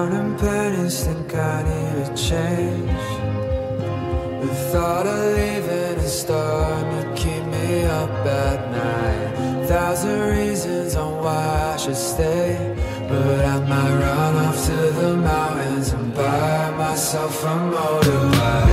down in penance think I need a change. The thought of leaving is starting to keep me up at night. Thousand reasons on why I should stay, but I might run off to the mountains and buy myself a motorbike.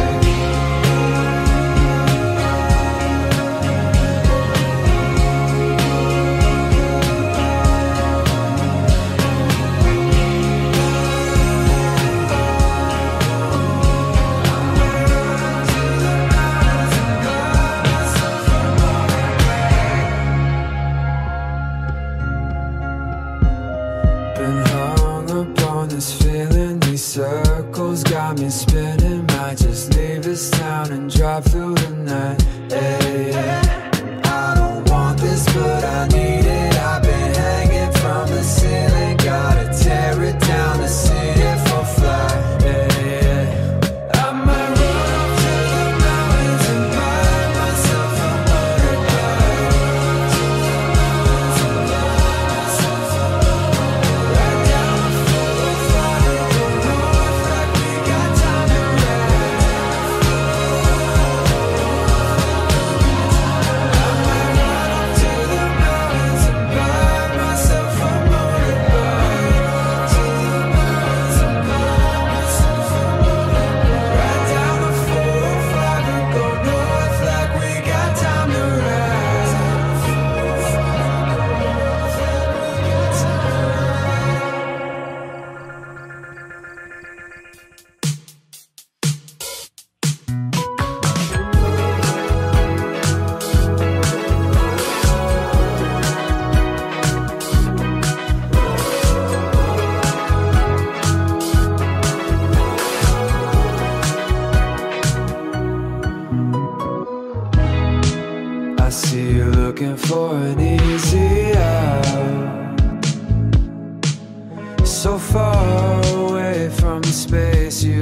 so far away from space. You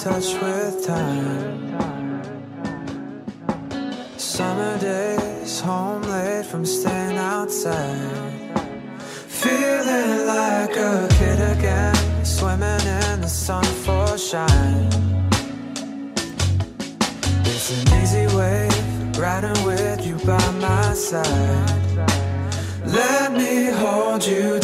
touch with time. Summer days, home late from staying outside. Feeling like a kid again, swimming in the sun for shine. It's an easy wave, riding with you by my side. Let me hold you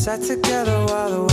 sat together while the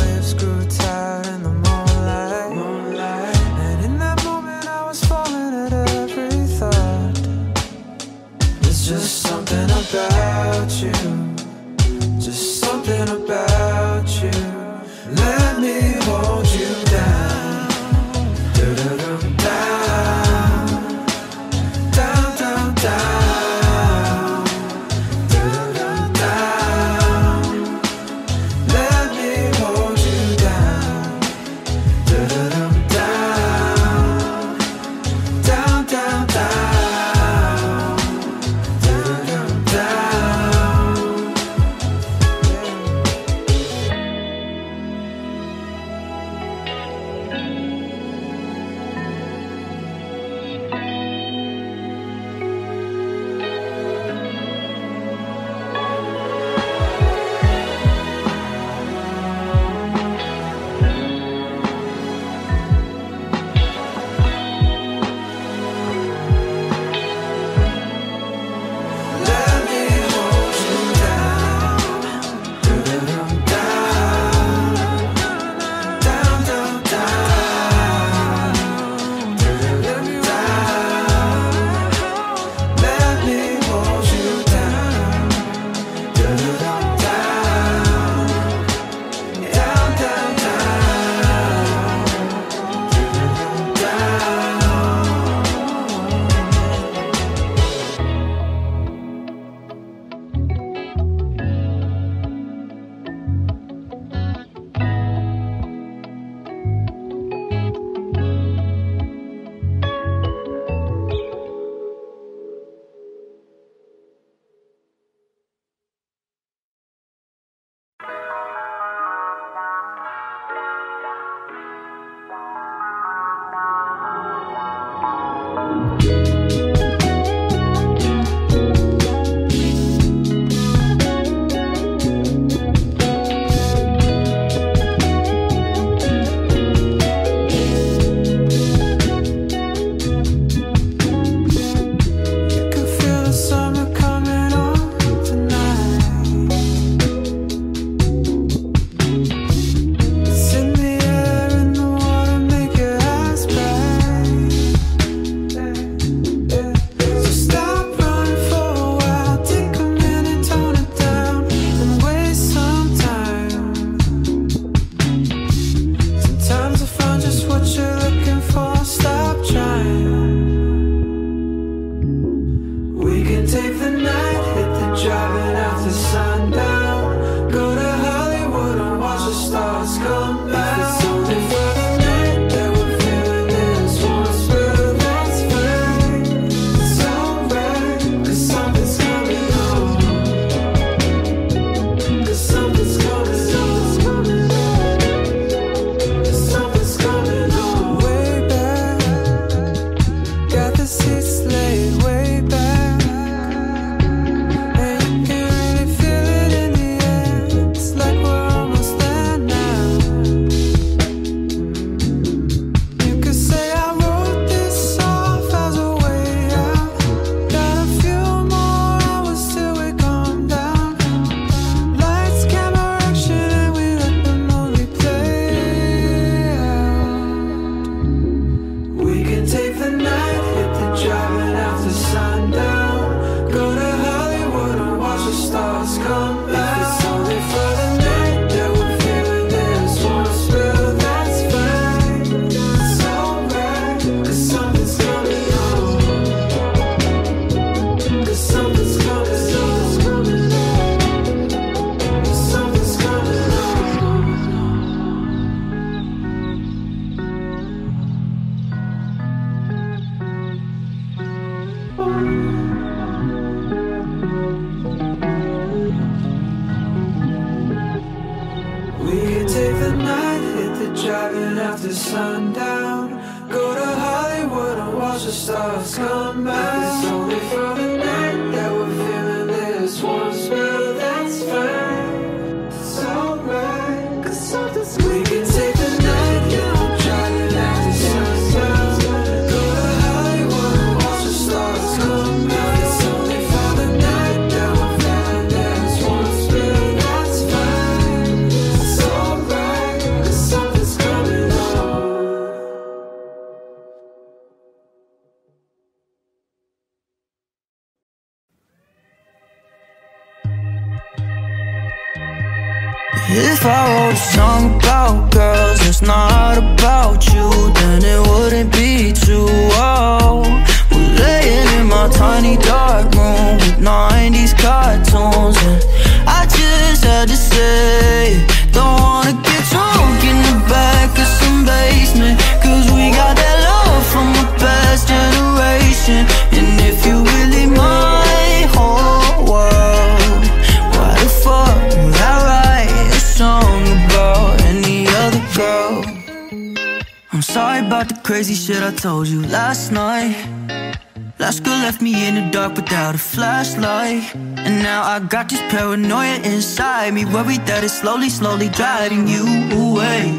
got this paranoia inside me, worried that it's slowly, slowly driving you away.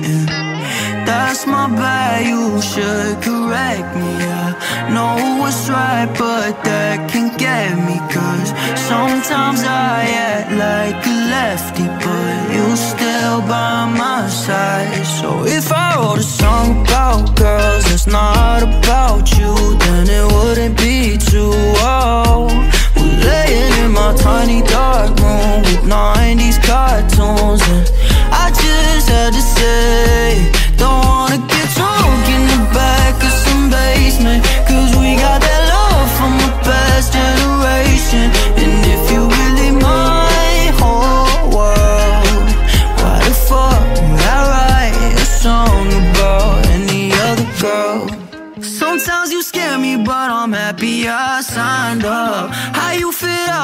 That's my bad, you should correct me. I know what's right, but that can get me. Cause sometimes I act like a lefty, but you're still by my side. So if I wrote a song about girls that's not about you, then it wouldn't be too old. In my tiny dark room with 90s cartoons, and I just had to say, don't wanna get drunk in the back of some basement, cause we got that love from the past generation. And if you really my whole world, why the fuck would I write a song about any other girl? Sometimes you scare me, but I'm happy I signed up. How you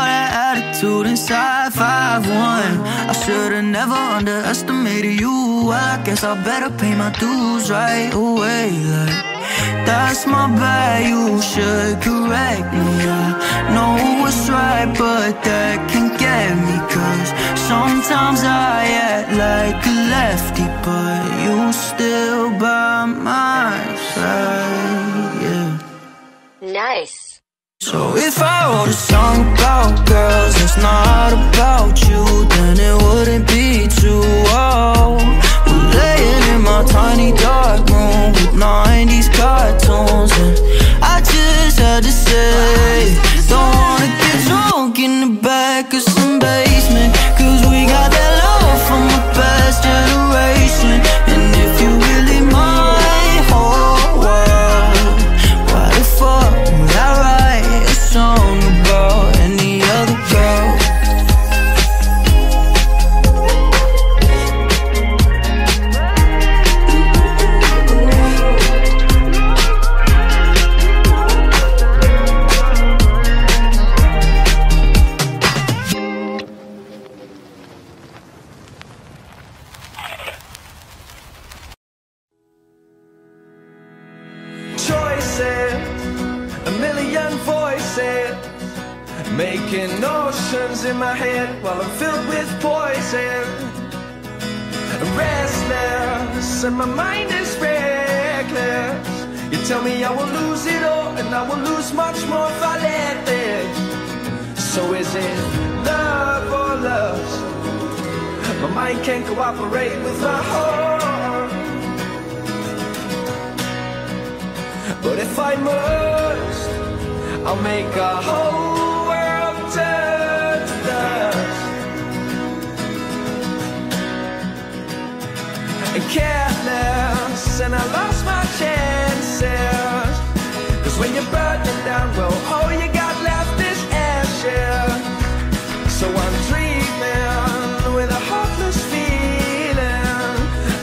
that attitude inside 5'1? I should've never underestimated you. I guess I better pay my dues right away. Like, that's my bad, you should correct me. I know what's right, but that can get me. Cause sometimes I act like a lefty, but you still by my side. Yeah. Nice. So if I wrote a song about girls that's not about you, then it wouldn't be too old. We're laying in my tiny dark room with 90s cartoons, and I just had to say, don't wanna get drunk in the back of some basement, cause we got that love from the past generation. Head while I'm filled with poison. Restless, and my mind is reckless. You tell me I will lose it all, and I will lose much more if I let this. So is it love or lust? My mind can't cooperate with my heart. But if I must, I'll make a whole careless, and I lost my chances. Cause when you're burning down, well, all you got left is ashes. So I'm dreaming with a hopeless feeling.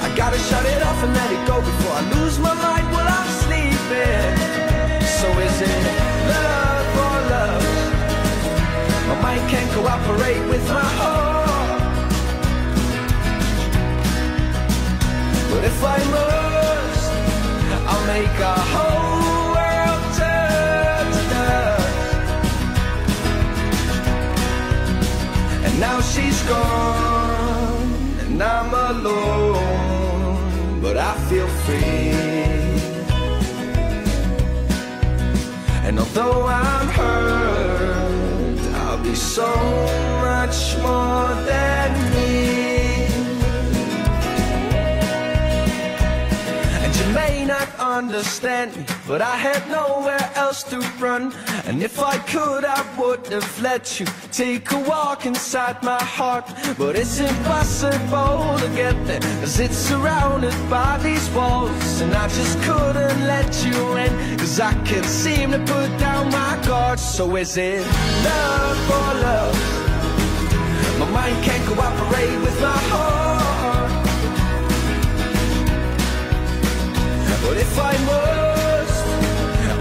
I gotta shut it off and let it go before I lose my mind while I'm sleeping. So is it love or love? My mind can't cooperate with my heart. But if I must, make a whole world turn to dust. And now she's gone, and I'm alone, but I feel free. And although I'm hurt, I'll be so much more than me. Understand me, but I had nowhere else to run. And if I could, I would have let you take a walk inside my heart. But it's impossible to get there, cause it's surrounded by these walls. And I just couldn't let you in, cause I can't seem to put down my guard. So is it love for love? My mind can't cooperate with my heart. But if I must,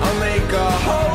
I'll make a whole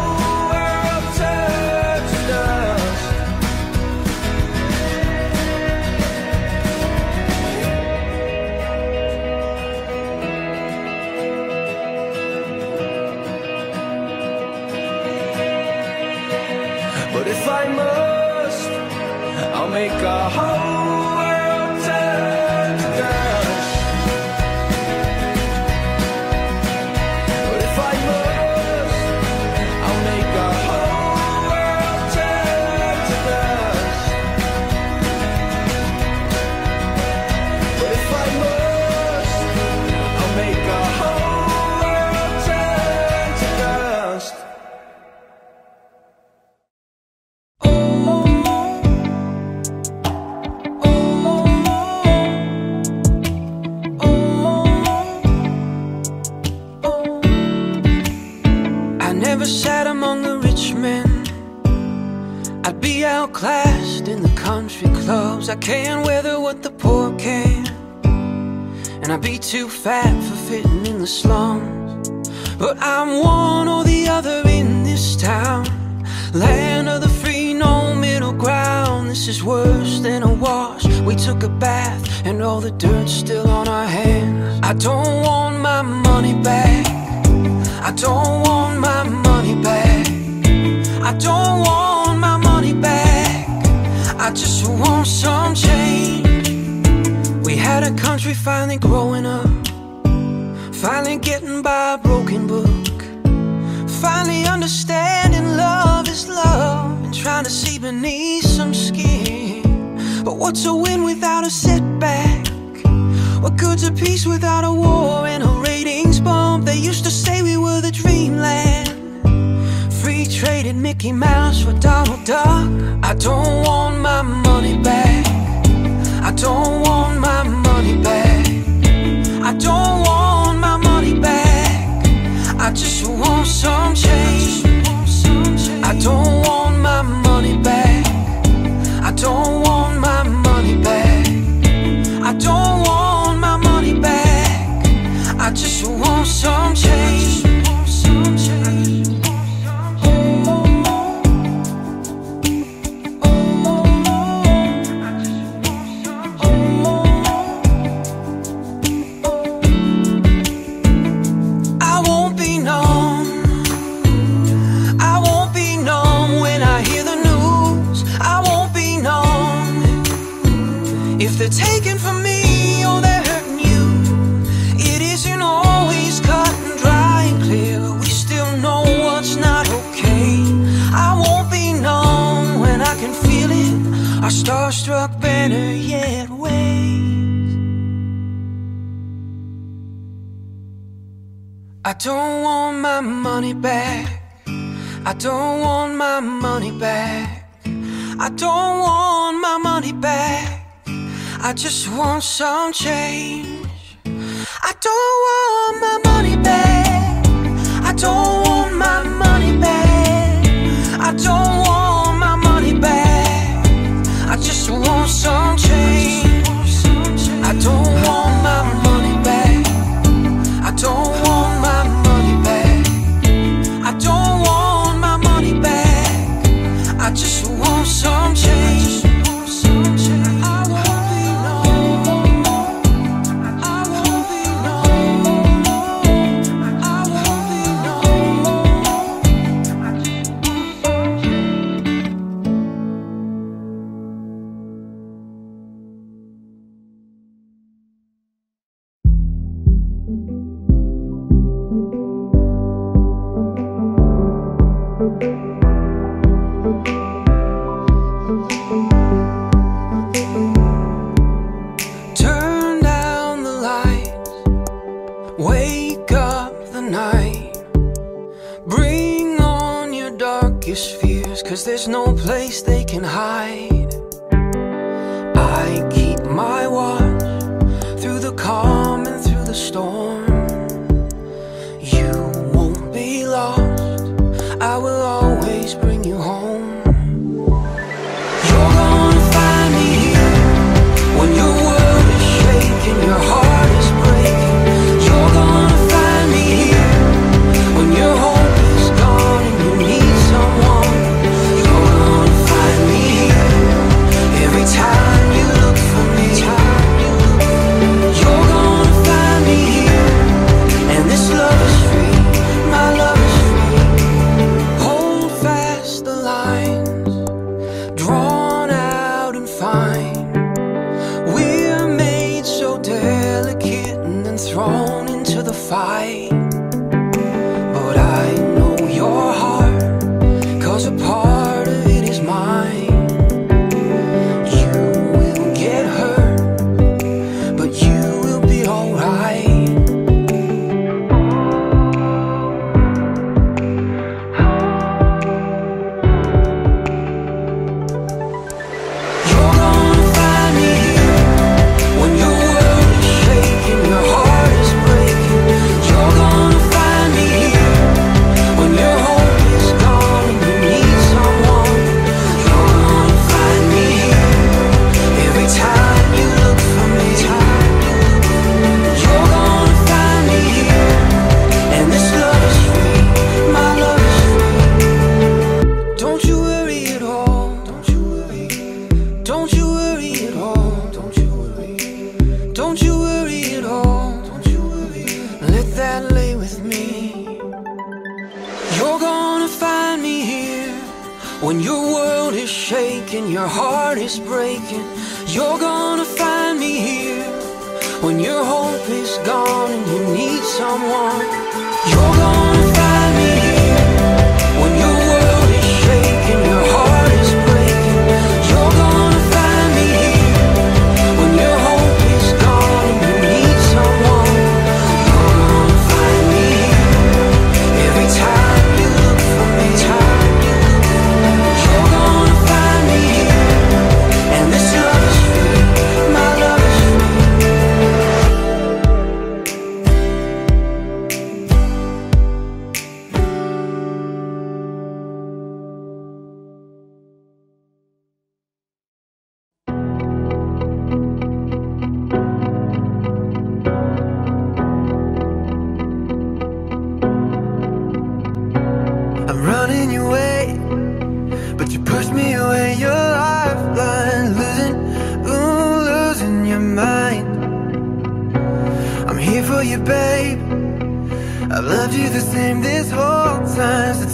the slums. But I'm one or the other in this town. Land of the free, no middle ground. This is worse than a wash. We took a bath and all the dirt's still on our hands. I don't want my money back. I don't want my money back. I don't want my money back. I just want some change. We had a country finally growing up. Finally getting by a broken book. Finally understanding love is love. And trying to see beneath some skin. But what's a win without a setback? What good's a peace without a war and a ratings bump? They used to say we were the dreamland. Free traded Mickey Mouse for Donald Duck. I don't want my money back. I don't want my money back. I don't want money back. I just want some change. I don't want my money back. I don't want my money back. I don't want my money back. I just want some change. I don't want my money back. I don't want my money back. I don't want my money back. I just want some change. I don't want my money back. I don't want my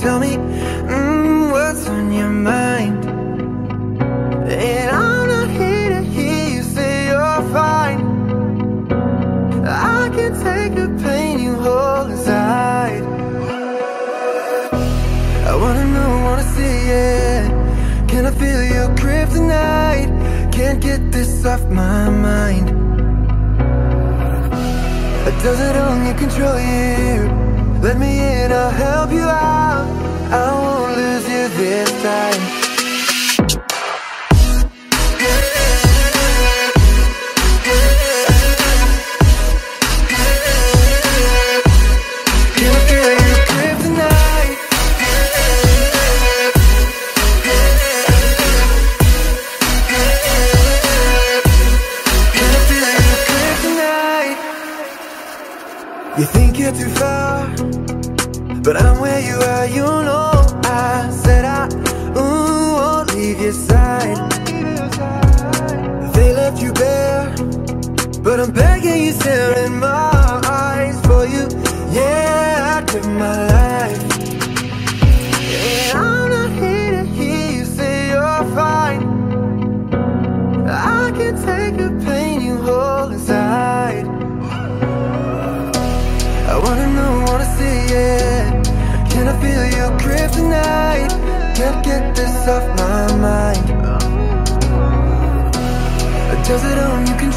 tell me mm, what's on your mind. And I'm not here to hear you say you're fine. I can take the pain you hold inside. I wanna know, wanna see it. Can I feel your kryptonite? Can't get this off my mind. Does it only control you? Let me in, I'll help you out. I won't lose you this time.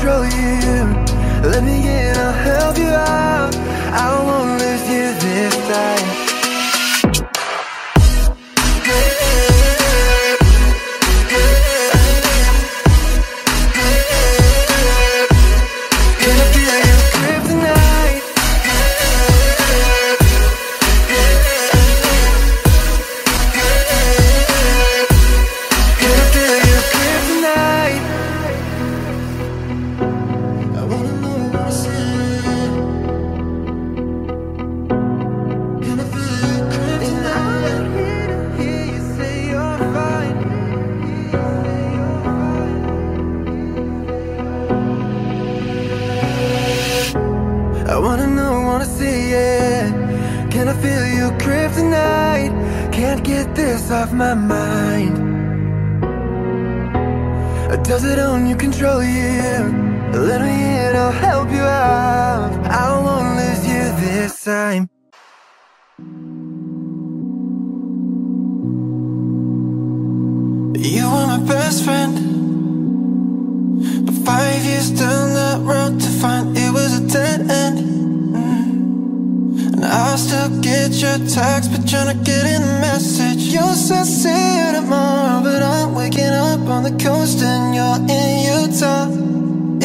control you. wanna know, wanna see it. Can I feel you kryptonite? Can't get this off my mind. Does it own you, control you? Let me in, I'll help you out. I won't lose you this time. You are my best friend. Five years down that road to find it was a dead end. And I still get your text but trying to get in the message You said see you tomorrow but I'm waking up on the coast and you're in Utah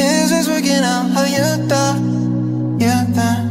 Is this working out how you thought? You thought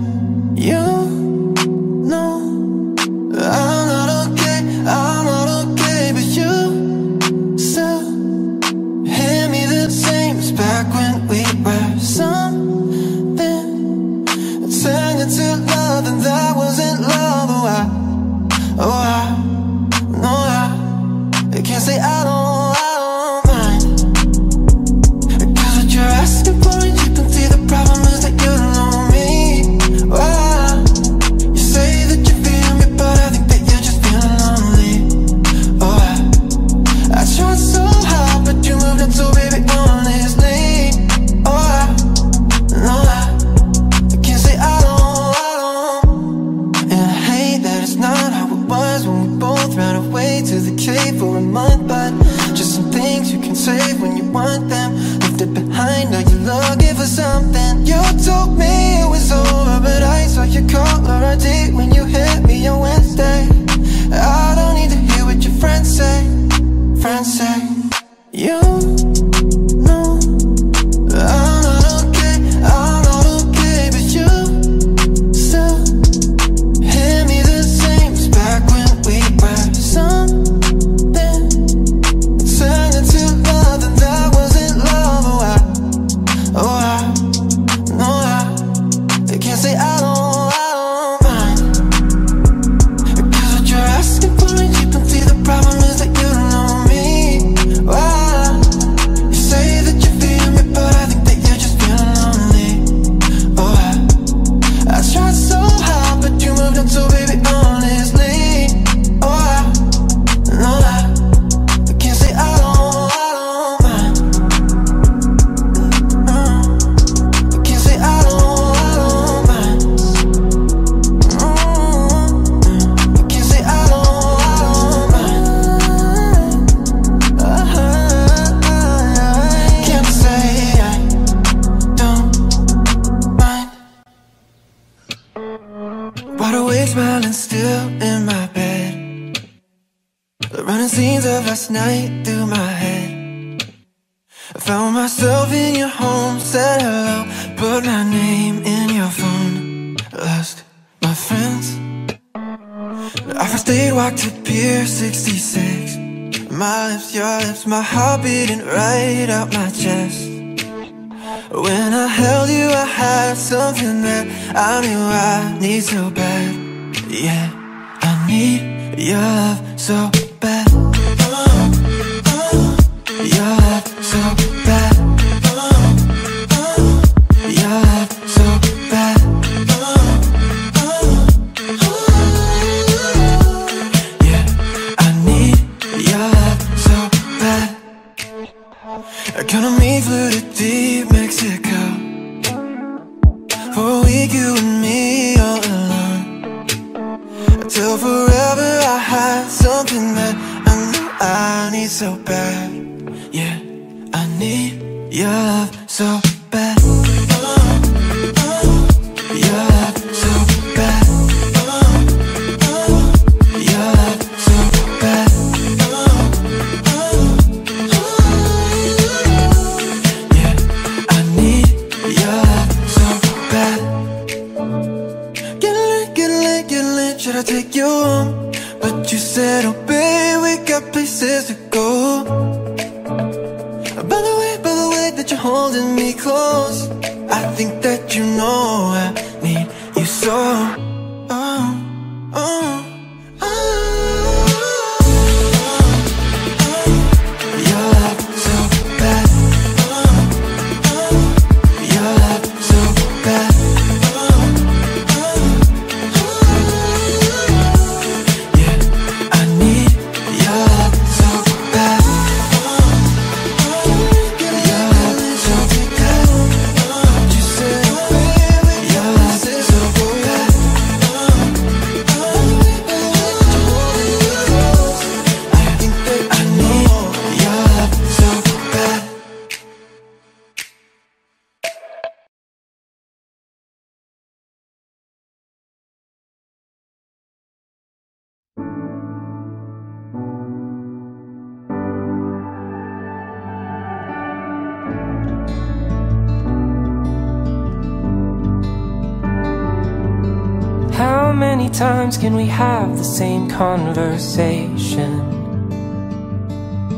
times can we have the same conversation?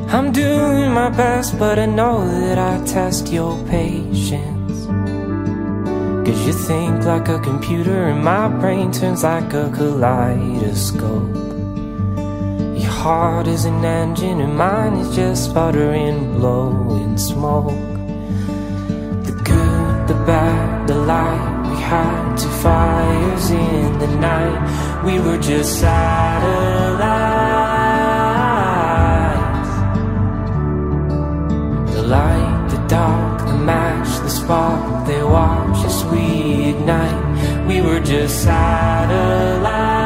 I'm doing my best, but I know that I test your patience. Cause you think like a computer, and my brain turns like a kaleidoscope. Your heart is an engine, and mine is just sputtering, blowing smoke. The good, the bad, the light. We had two fires in the night. We were just satellites. The light, the dark, the match, the spark. They watch as we ignite. We were just satellites.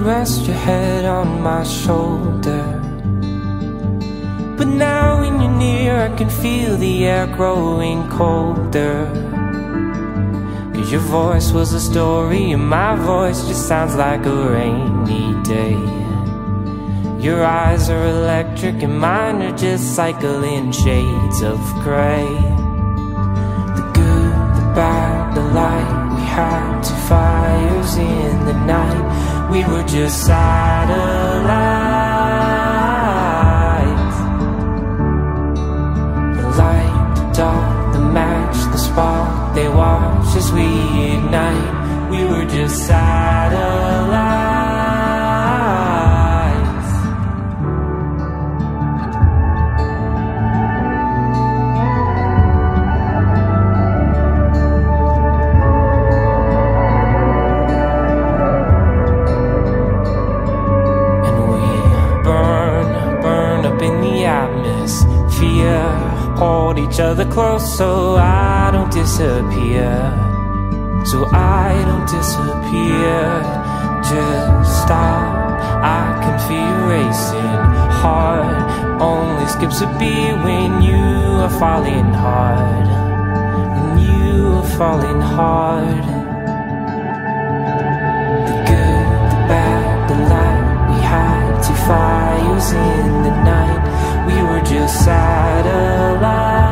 Rest your head on my shoulder? But now when you're near, I can feel the air growing colder. Cause your voice was a story, and my voice just sounds like a rainy day. Your eyes are electric, and mine are just cycling shades of gray. We were just satellites. The light, the dark, the match, the spark. They watch as we ignite. We were just satellites. Close so I don't disappear. So I don't disappear. Just stop. I can feel racing hard. Only skips a beat when you are falling hard. When you are falling hard. The good, the bad, the light. We had two fires in the night. We were just satellites.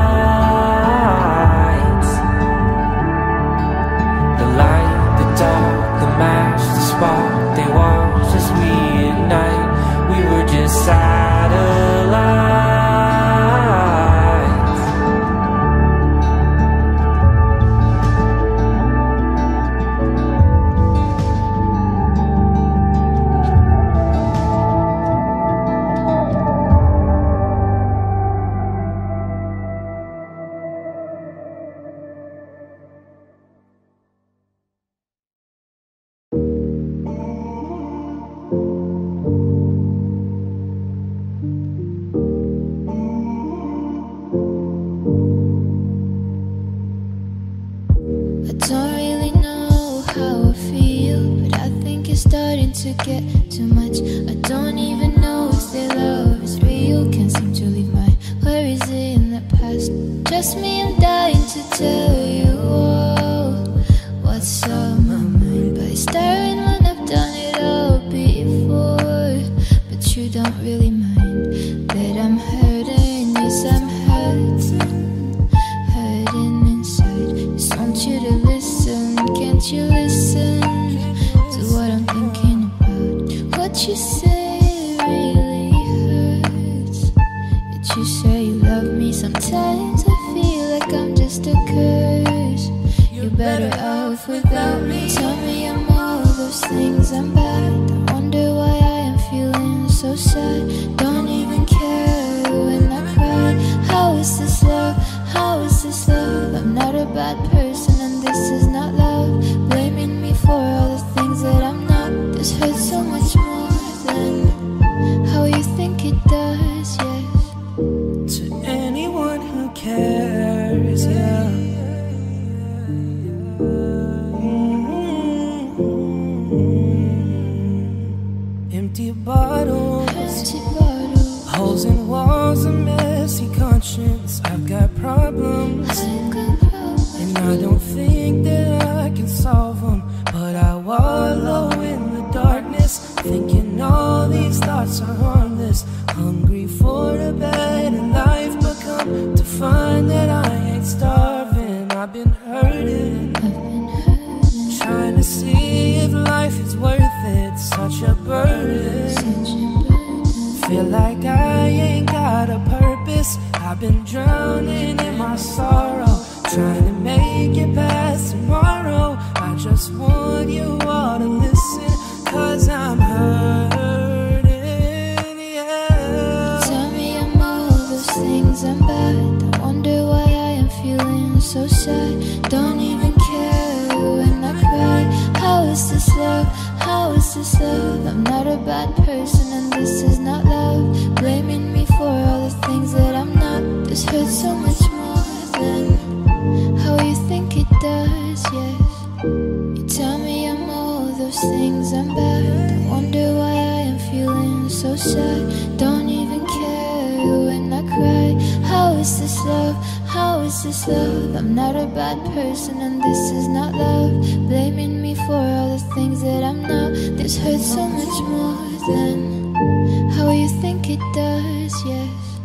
it does, yes.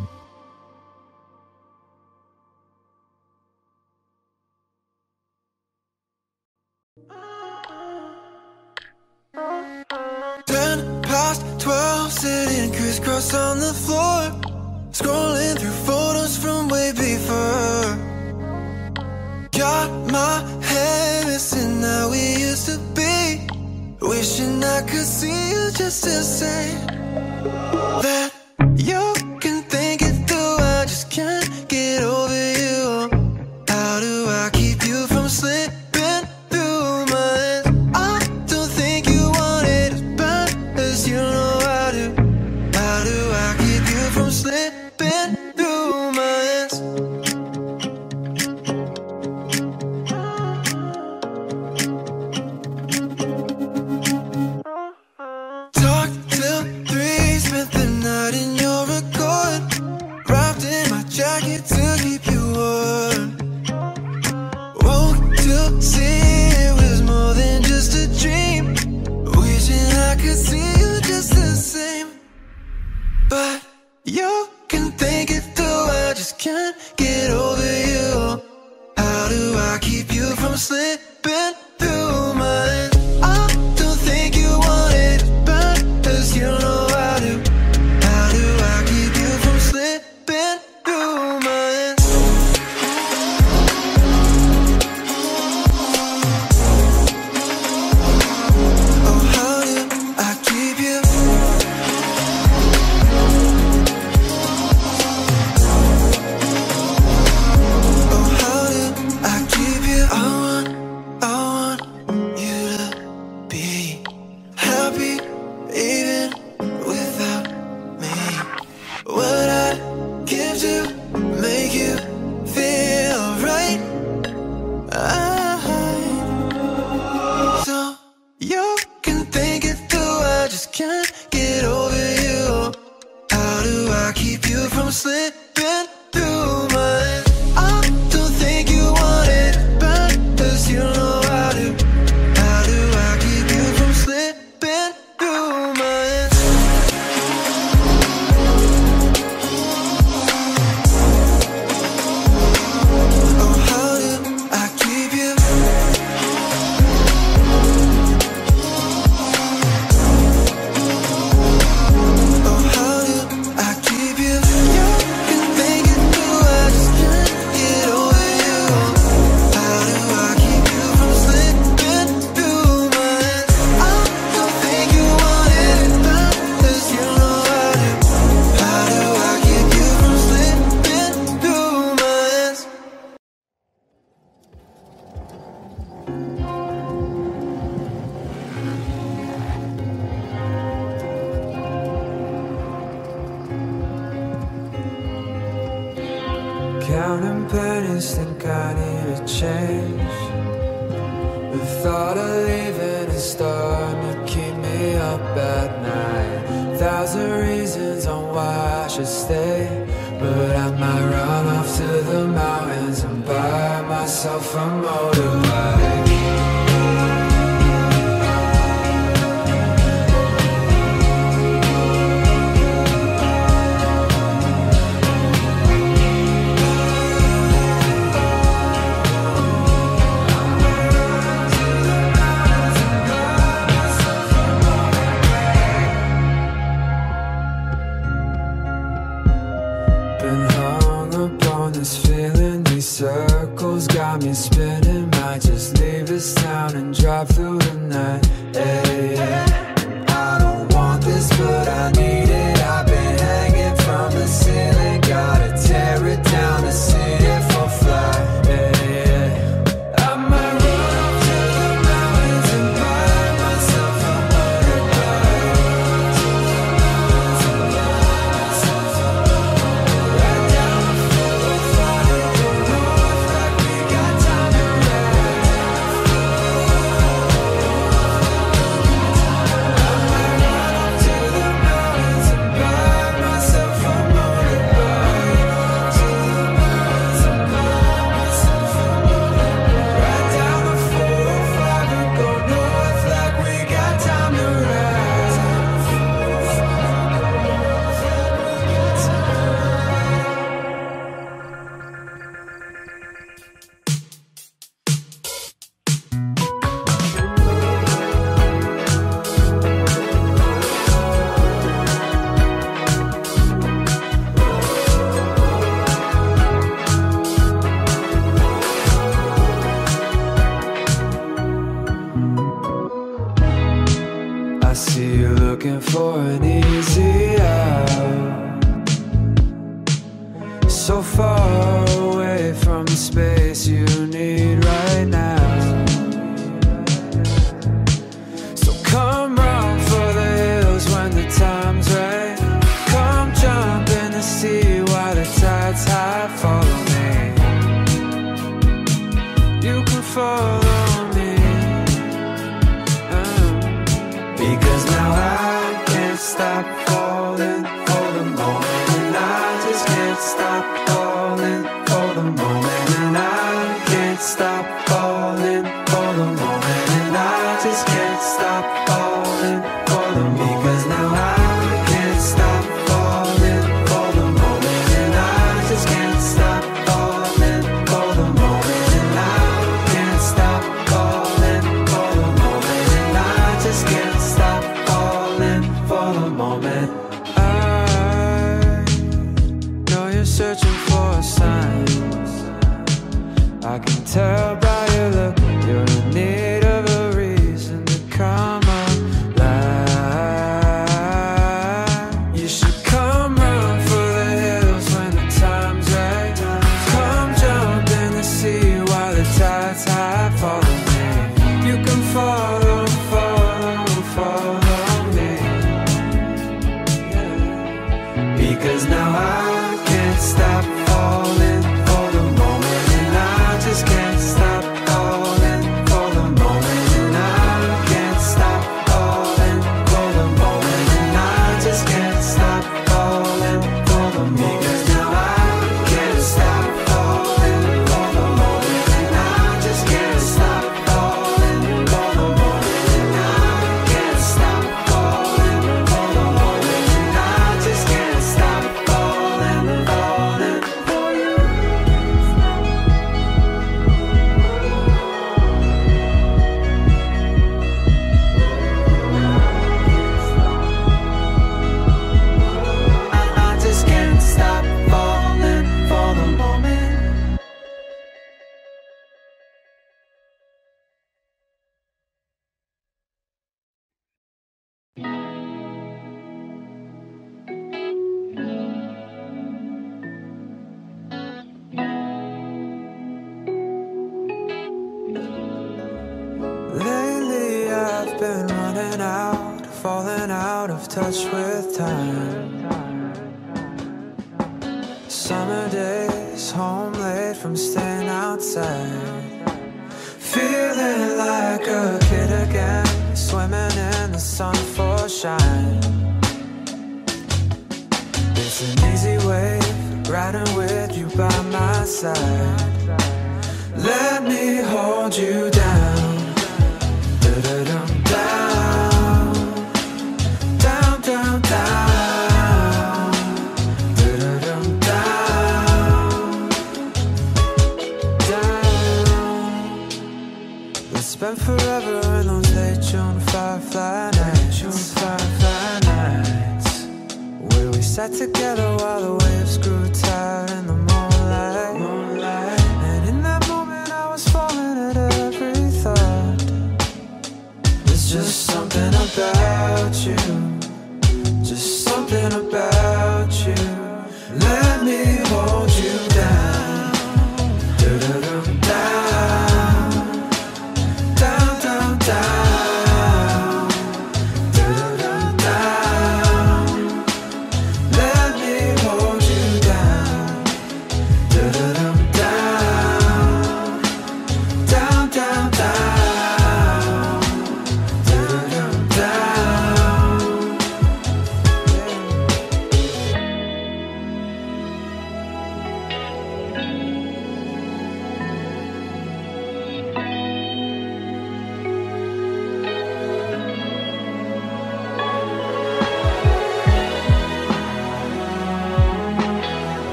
Ten past twelve, sitting crisscross on the floor, scrolling through photos from way before. Got my head missing how we used to be, wishing I could see you just the same.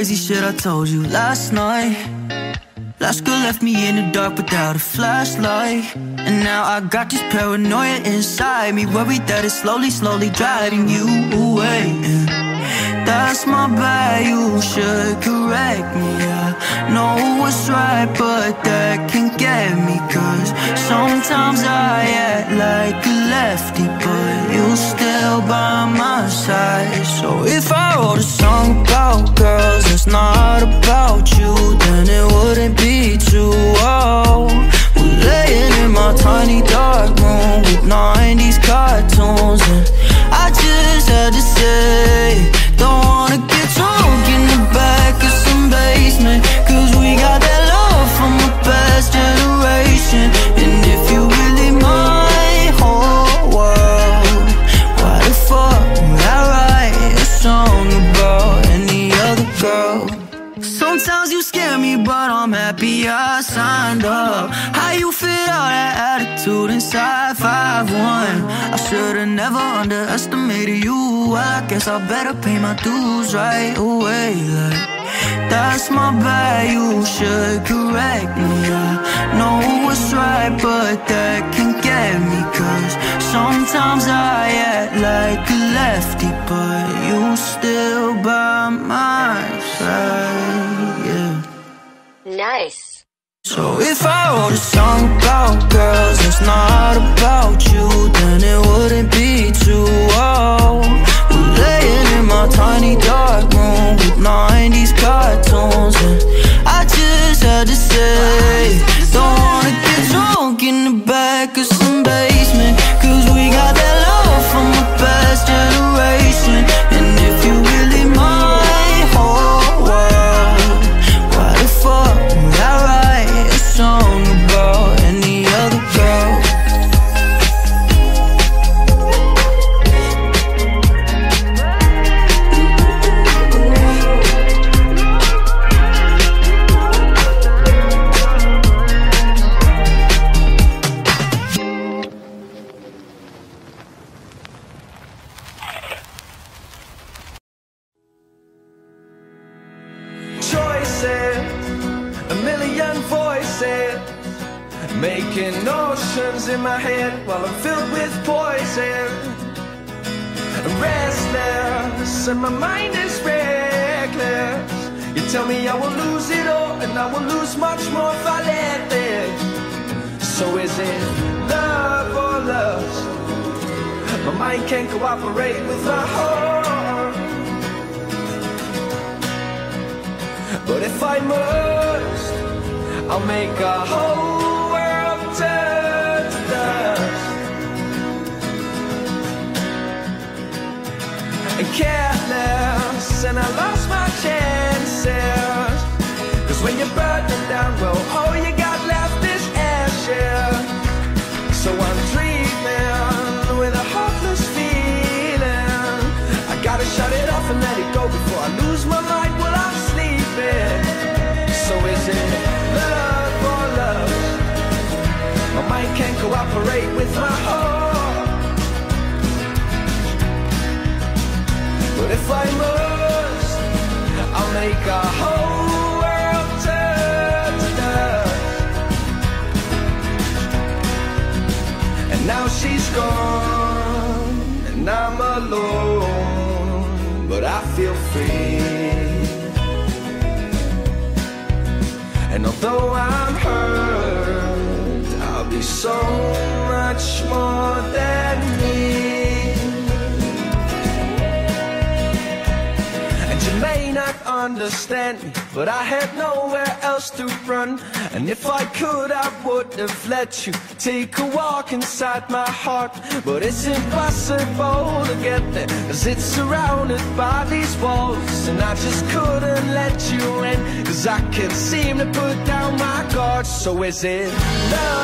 Crazy shit I told you last night. Last girl left me in the dark without a flashlight. And now I got this paranoia inside me, worried that it's slowly, slowly driving you away. That's my bad, you should correct me. I know what's right, but that can get me. Cause sometimes I act like a lefty, but you're still by my side. So if I wrote a song about girls that's not about you, then it wouldn't be too old. We're laying in my tiny dark room with 90s cartoons, and I just had to say, don't wanna get drunk in the back of some basement, cause we got that love from a past generation. And if you really my whole world, why the fuck would I write a song about any other girl? Happy I signed up. How you fit all that attitude inside 5'1? I should've never underestimated you. I guess I better pay my dues right away. Like, that's my bad, you should correct me. I know what's right, but that can get me. Cause sometimes I act like a lefty, but you still by my side. Nice. So if I wrote a song about girls not about you, then it wouldn't be too old. We're laying in my tiny dark room with 90s cartoons, and I just had to say, don't wanna get drunk in the back of some basement, cause we got that love from a past generation. So is it love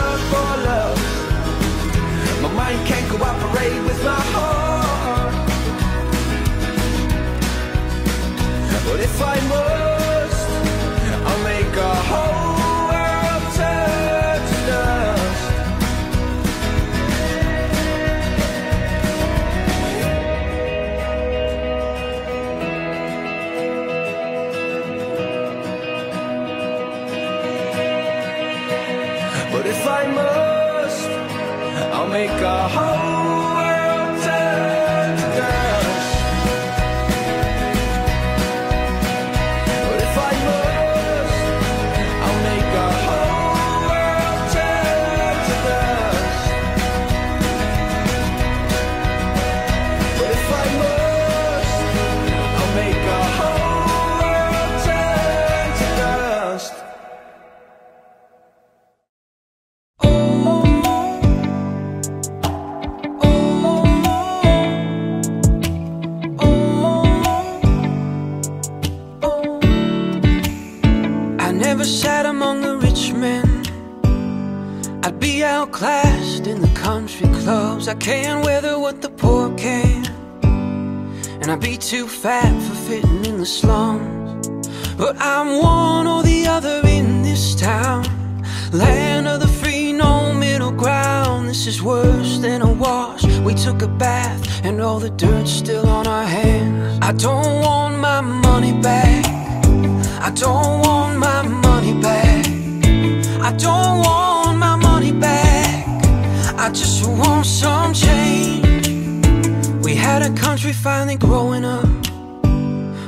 I'd outclassed in the country clubs. I can't weather what the poor can. And I'd be too fat for fitting in the slums. But I'm one or the other in this town. Land of the free, no middle ground. This is worse than a wash. We took a bath and all the dirt's still on our hands. I don't want my money back. I don't want my money back. I don't want. I want some change. We had a country finally growing up.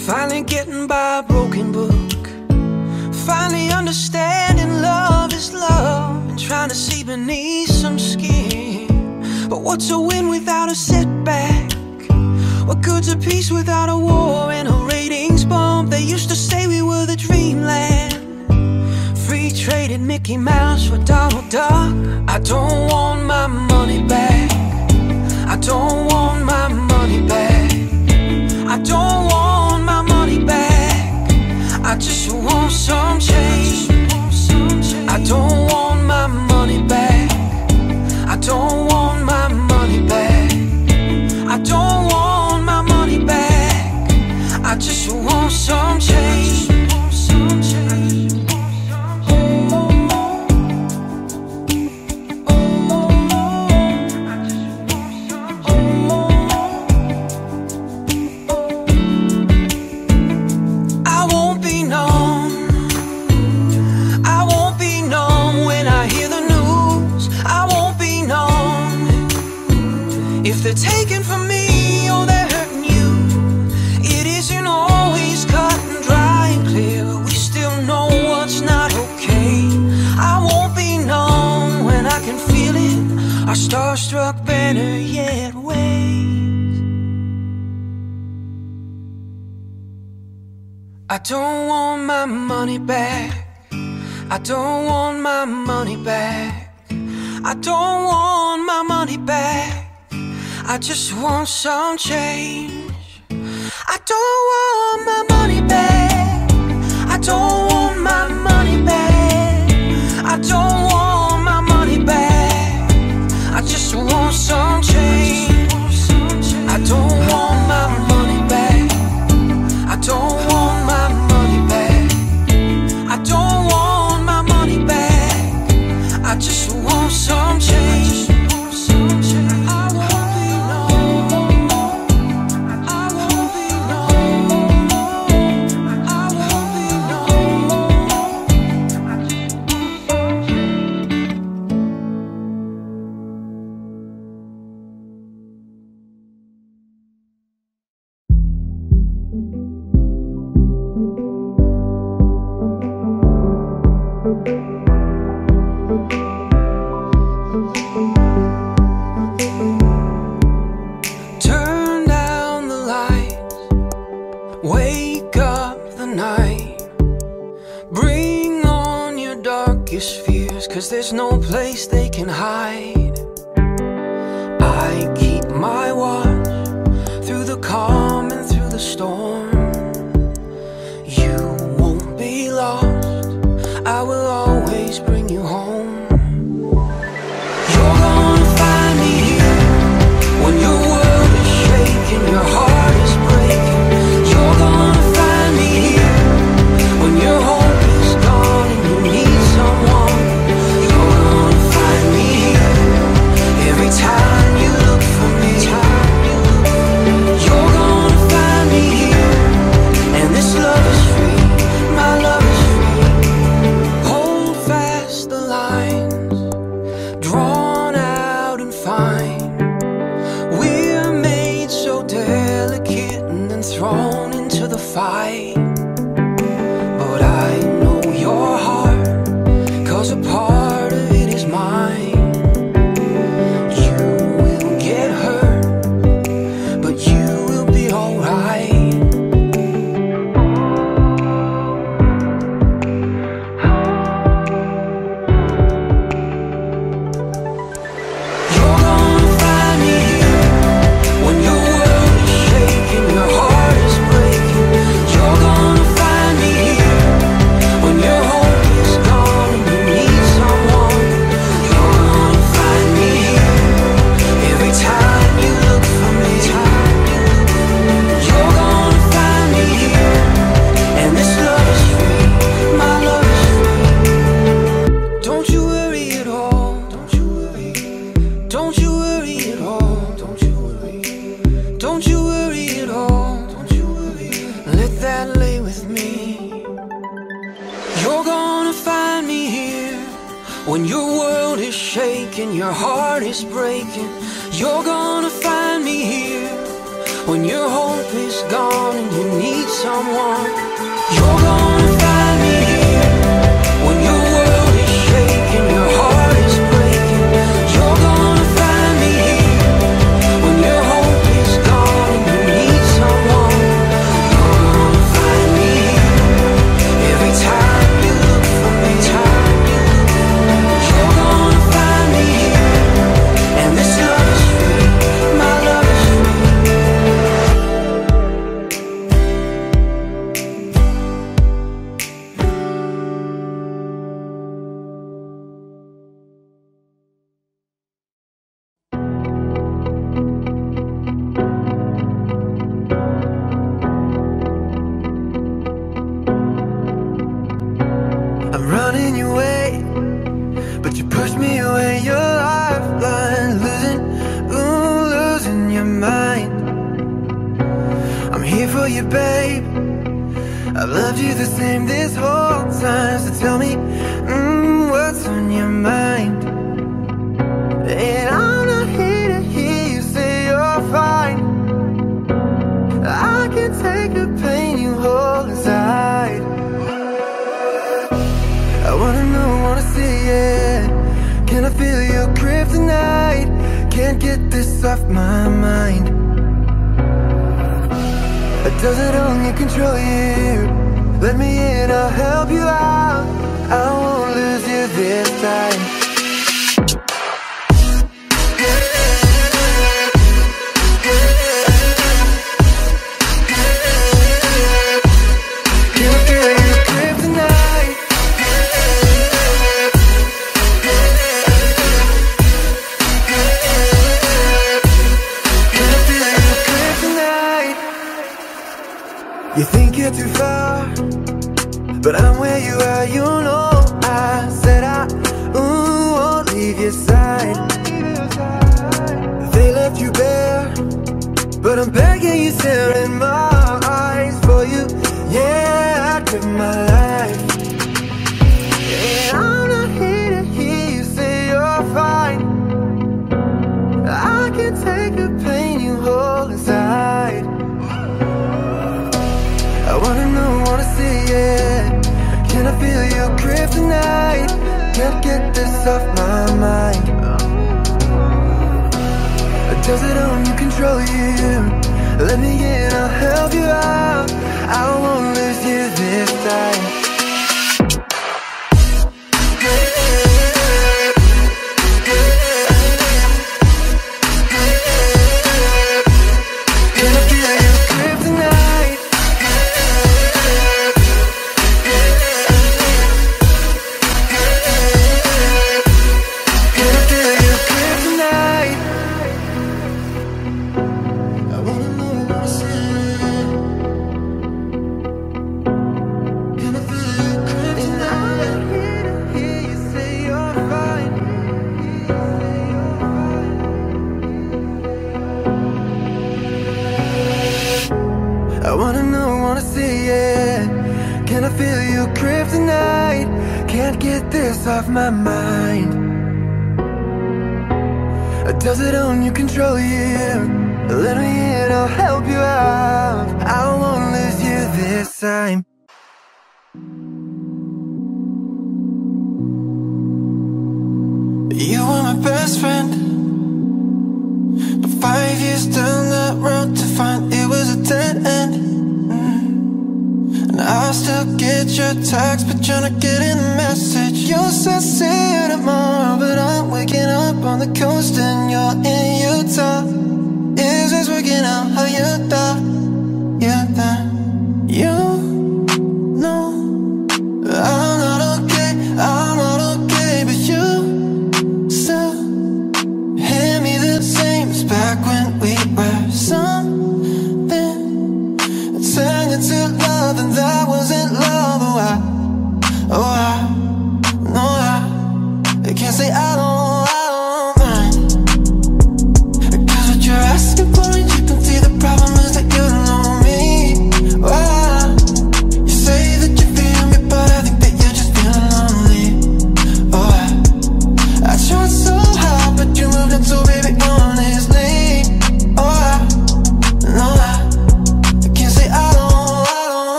Finally getting by a broken book. Finally understanding love is love. And trying to see beneath some skin. But what's a win without a setback? What good's a peace without a war and a ratings bump? They used to say we were the dreamland. Free traded Mickey Mouse for Donald Duck. I don't want my money back. I don't want my money back. I don't want my money back. I just want some change. I don't want my money back. I don't want money back. I don't want my money back. I don't want my money back. I just want some change. I don't want my money back. I don't want my money back. I don't want my money back. I just want some change. I don't want and through the storm.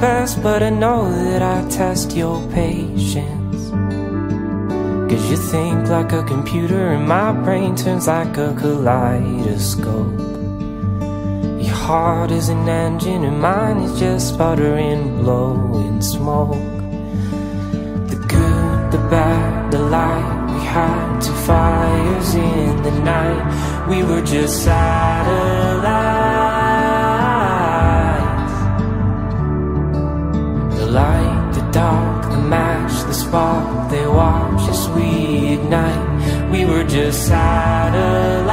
Best, but I know that I test your patience. Cause you think like a computer, and my brain turns like a kaleidoscope. Your heart is an engine, and mine is just sputtering, blowing smoke. The good, the bad, the light, we had two fires in the night. We were just satellites. Spark, they watch as we ignite. We were just satellites.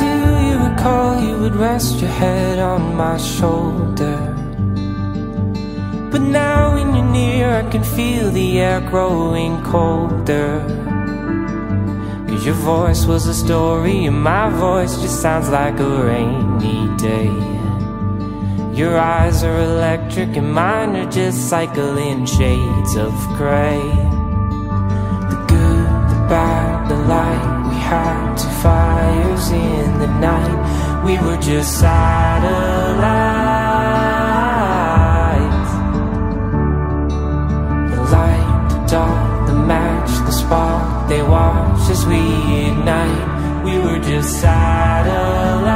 Do you recall you would rest your head on my shoulder? But now when you're near, I can feel the air growing colder. Cause your voice was a story, and my voice just sounds like a rainy day. Your eyes are electric, and mine are just cycling shades of gray. The good, the bad, the light, we had two fires in the night. We were just satellites. Just satellites.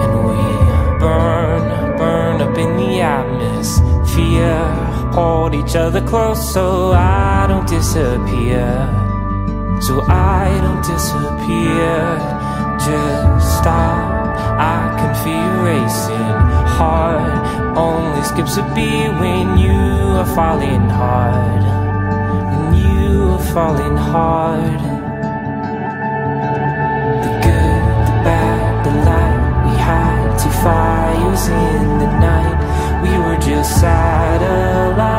And we burn, burn up in the atmosphere. Hold each other close so I don't disappear. So I don't disappear. Just stop. I can feel racing heart. Only skips a beat when you are falling hard. When you are falling hard. The good, the bad, the light. We had two fires in the night. We were just satellites.